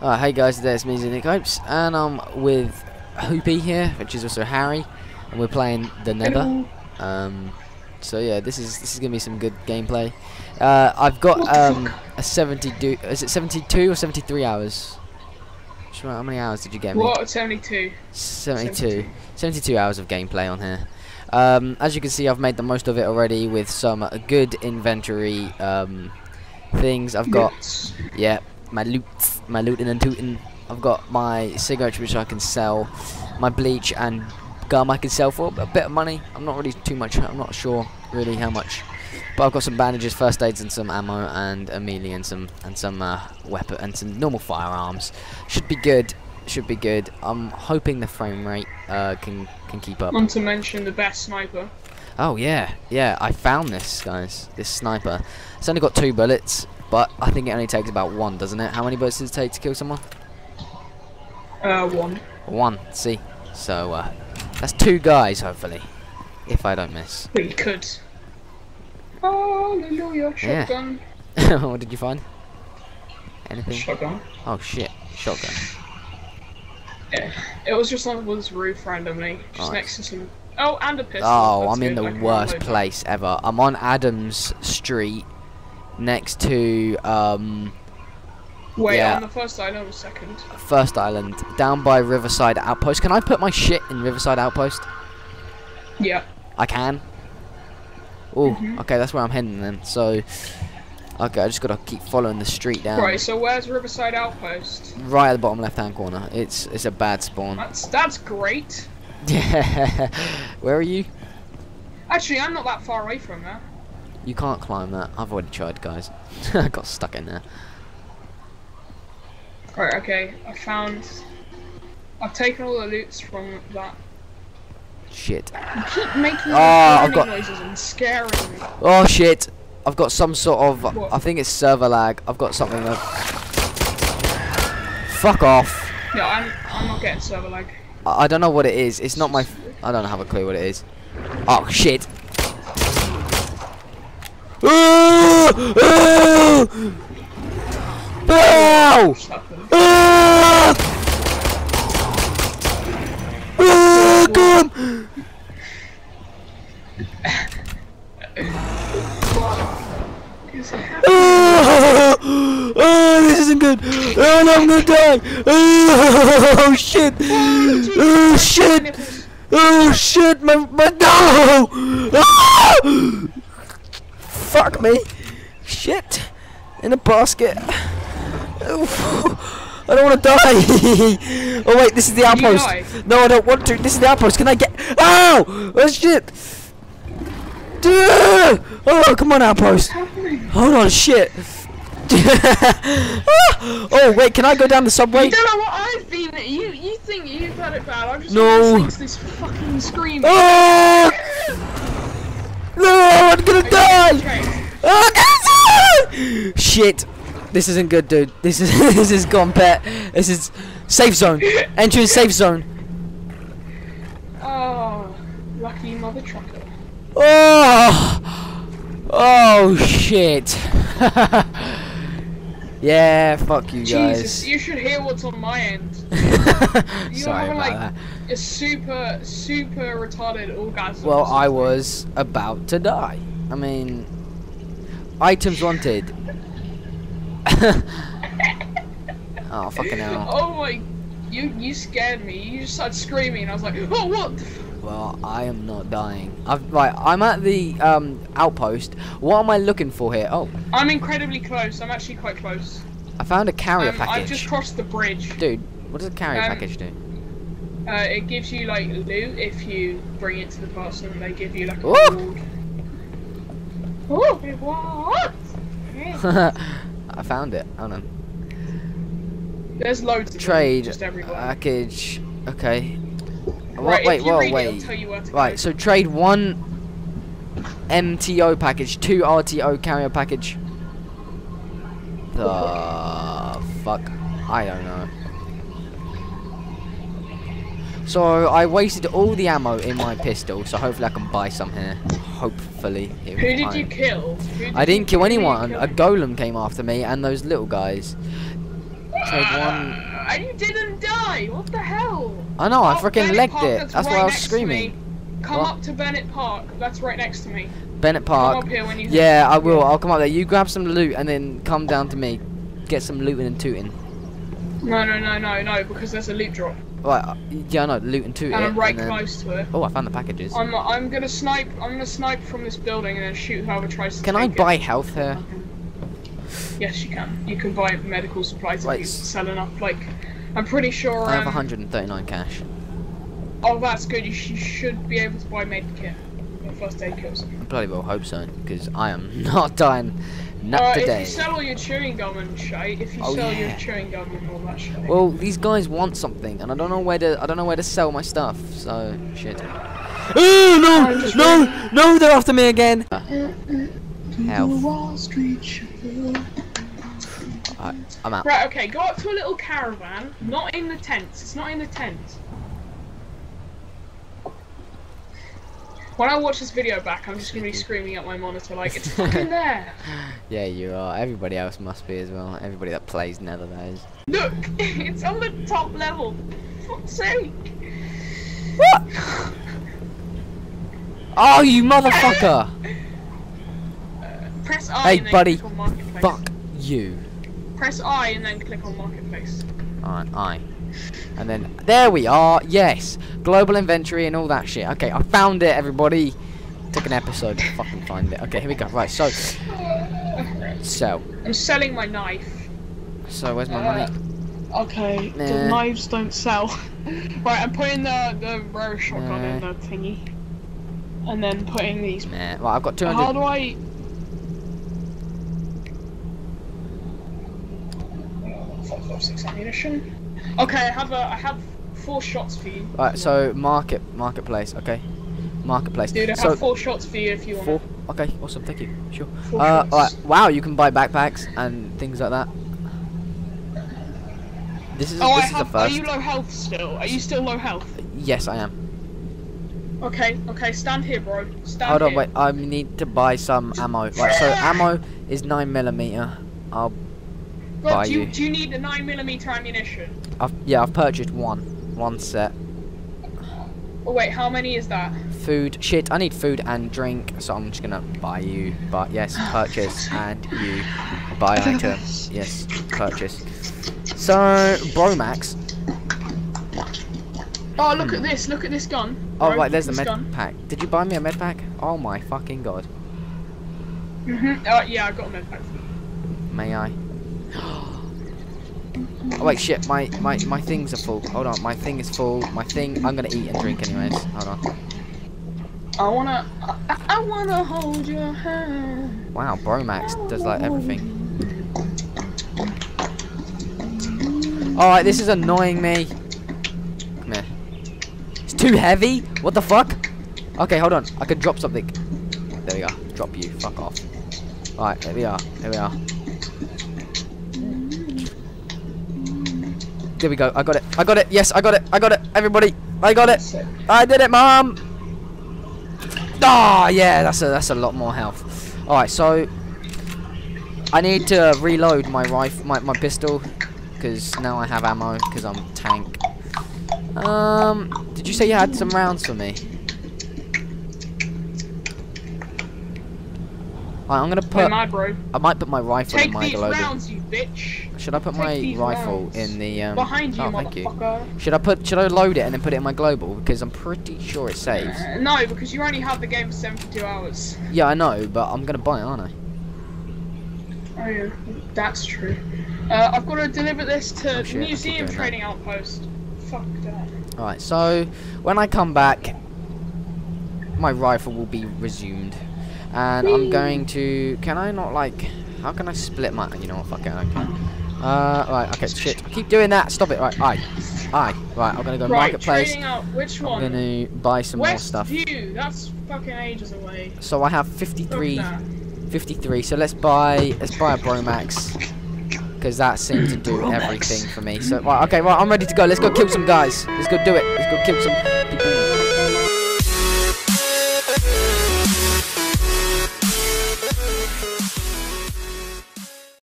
Uh, hey guys, today it's me, Nick Hopes, and I'm with Hoopey here, which is also Harry, and we're playing the Nether. Um, so yeah, this is this is gonna be some good gameplay. Uh, I've got um, a 72. Is it 72 or 73 hours? How many hours did you get me? What? 72. 72. 72. 72 hours of gameplay on here. Um, as you can see, I've made the most of it already with some good inventory um, things. I've got yeah, my loot, my looting and tooting. I've got my cigarettes which I can sell, my bleach and gum I can sell for a bit of money. I'm not really too much. I'm not sure really how much, but I've got some bandages, first aids, and some ammo and a melee and some and some uh, weapon and some normal firearms. Should be good. Should be good. I'm hoping the frame rate uh, can can keep up. Not to mention the best sniper. Oh yeah, yeah. I found this, guys. This sniper. It's only got two bullets, but I think it only takes about one, doesn't it? How many bullets does it take to kill someone? Uh, one. One. See. So uh, that's two guys, hopefully, if I don't miss. We could. Hallelujah. Yeah. Shotgun. what did you find? Anything? Shotgun. Oh shit, shotgun. Yeah. It was just on this roof randomly, just Nice. next to some. Oh, and a pistol. Oh, That's I'm in the worst place ever. I'm on Adams Street, next to um, Wait, Yeah. on the first island or second? First Island, down by Riverside Outpost. Can I put my shit in Riverside Outpost? Yeah. I can. Oh, Mhm. okay, that's where I'm heading then. So, okay, I just gotta keep following the street down. Right. So where's Riverside Outpost? Right at the bottom left-hand corner. It's it's a bad spawn. That's that's great. Yeah. where are you? Actually, I'm not that far away from that. You can't climb that. I've already tried, guys. I got stuck in there. Right. Okay. I found. I've taken all the loots from that. Shit. You keep making Oh, I've got- noises and scaring me. Oh shit. I've got some sort of. What? I think it's server lag. I've got something that. Fuck off. No, I'm I'm not getting server lag. I, I don't know what it is. It's not my. F I don't have a clue what it is. Oh shit. Ow! Ah! Ah, come! Ah, this isn't good. Oh, no, I'm gonna die. Oh shit! Oh shit! Oh shit! My my no! Ah! Fuck me! Shit! In a basket. Oh, I don't want to die. oh wait, this is the outpost. No, I don't want to. This is the outpost. Can I get? Ow! Oh shit! Ah! Oh, come on, outpost. Hold on, shit. Ah! oh wait, can I go down the subway? You don't know what I've been. You you think you've had it bad? I'm just No. this fucking scream. Oh! No, I'm gonna die! Okay. Oh! Shit. This isn't good, dude. This is this is gone pet. This is safe zone. Entering safe zone. Oh, lucky mother trucker. Oh! Oh shit. yeah, fuck you Jesus, guys. you should hear what's on my end. You Sorry about like that. a super super retarded orgasm. Well, I was about to die. I mean, items wanted. oh fucking hell. Oh my. You you scared me. You just started screaming. I was like, oh what? Well, I am not dying. I've right. I'm at the um outpost. What am I looking for here? Oh, I'm incredibly close. I'm actually quite close. I found a carrier Um, I've just crossed the bridge. Dude, what does a carrier Um, package do? Uh, it gives you like loot if you bring it to the person. They give you like a Ooh. reward. Oh, what? I found it. Hold on. There's loads of Trade just everywhere. package. Okay. right, What, wait, whoa, read It, wait. it'll tell you where to Right, go. so trade one MTO package, two RTO carrier package. The fuck? I don't know. So I wasted all the ammo in my pistol, so hopefully I can buy some here. Hopefully. Who did I- you kill? Did I didn't you- kill did anyone. kill? A golem came after me and those little guys. Uh, and you didn't die. What the hell? I know, I Oh, freaking Bennett legged Park, it. That's right why I was next to me. screaming. Come What? up to Bennett Park. That's right next to me. Bennett Park. up here when you. Yeah, I will. I'll come up there. You grab some loot and then come down to me. Get some looting and tooting. No, no, no, no, no, because there's a loot drop, Right, uh, yeah, I know, loot and tooting. and I'm right and then- close to it. Oh, I found the packages. I'm, I'm gonna snipe. I'm gonna snipe from this building and then shoot whoever tries to. Can I buy It. health here? Yes, you can. You can buy medical supplies Right. if you sell enough. Like, I'm pretty sure. I have um, 139 cash. Oh, that's good. You, sh- you should be able to buy med Or first aid kills. I bloody well hope so, because I am not dying. Not uh, today. If you sell all your chewing gum and shit, if you Oh, sell yeah. your chewing gum and all that shit. Well, these guys want something, and I don't know where to. I don't know where to sell my stuff. So shit. Oh no, no, no! They're after me again. Uh, uh, uh, Health. Wall Street Shuffle. Alright, I'm out. Right, okay, go up to a little caravan, not in the tents. It's not in the tents. When I watch this video back, I'm just gonna be screaming at my monitor like, it's fucking there! Yeah, you are. Everybody else must be as well. Everybody that plays Nether, that is. Look! It's on the top level! For fuck's sake! What? Oh, you motherfucker! Press I Hey, and then buddy. click on Marketplace. Fuck you. Press I and then click on Marketplace. Alright, I. And then there we are. Yes, global inventory and all that shit. Okay, I found it, everybody. Took an episode to fucking find it. Okay, here we go. Right, so, so, I'm selling my knife. so where's my Uh, money? Okay, the knives don't sell. right, I'm putting the, the rare shotgun in the thingy. And then putting these Nah. Well, I've got 200. How do I? Five, five, six ammunition. Okay, I have a, I have four shots for you. Right, so market, marketplace. Okay, marketplace. Dude, I so have four shots for you if you want. four. Okay, awesome. Thank you. Sure. Four Uh, alright. Wow, you can buy backpacks and things like that. This is Oh, I this is have. Are you low health still? Are you still low health? Yes, I am. Okay, okay, stand here, bro. Stand Hold here. on, wait. I need to buy some ammo. Right, so ammo is nine millimeter. I'll, Buy do you, you. do you need the nine millimeter ammunition? I've, yeah, I've purchased one, one set. Oh wait, how many is that? Food, shit. I need food and drink, so I'm just gonna buy you. But yes, purchase and you buy item. Yes, purchase. So, Bromax. Oh, look at this! Look at this gun. Oh bro, right, there's the med gun. pack. Did you buy me a med pack? Oh my fucking god. Mhm. Uh, yeah, I got a med pack. May I? Oh wait, shit, my, my, my things are full. Hold on, my thing is full. My thing, I'm gonna eat and drink anyways. Hold on. I wanna, I, I wanna hold your hand. Wow, Bromax does like everything. Alright, this is annoying me. Come here. It's too heavy? What the fuck? Okay, hold on. I can drop something. There we are. Drop you. Fuck off. Alright, here we are. Here we are. There we go. I got it. I got it. Yes, I got it. I got it. Everybody, I got it. I did it, mom. Ah, yeah, that's a that's a lot more health. All right, so I need to reload my rifle, my my pistol, because now I have ammo because I'm tank. Um, did you say you had some rounds for me? Alright, I'm gonna put. mad, bro. I might put my rifle in Take my these rounds, you bitch. Should I put Take my rifle rounds. in the um? Behind you, oh, thank you. Should I put? Should I load it and then put it in my global because I'm pretty sure it saves. Uh, no, because you only have the game for 72 hours. Yeah, I know, but I'm gonna buy it, aren't I? Oh yeah, that's true. Uh, I've got to deliver this to Oh, shit, Museum doing that. Trading Outpost. Fuck that. Alright, so when I come back, my rifle will be resumed. And I'm going to. Can I not, like. How can I split my. You know what, fuck it, I can. Uh, right, okay, shit. I keep doing that. Stop it, right, aye. Aye. Right, I'm gonna go right, marketplace. trading out. Which I'm gonna buy some more West stuff. View. That's fucking ages away. So I have 53. 53. So let's buy. Let's buy a Bromax. Because that seems to do Bromax. everything for me. So, right, okay, right, I'm ready to go. Let's go kill some guys. Let's go do it. Let's go kill some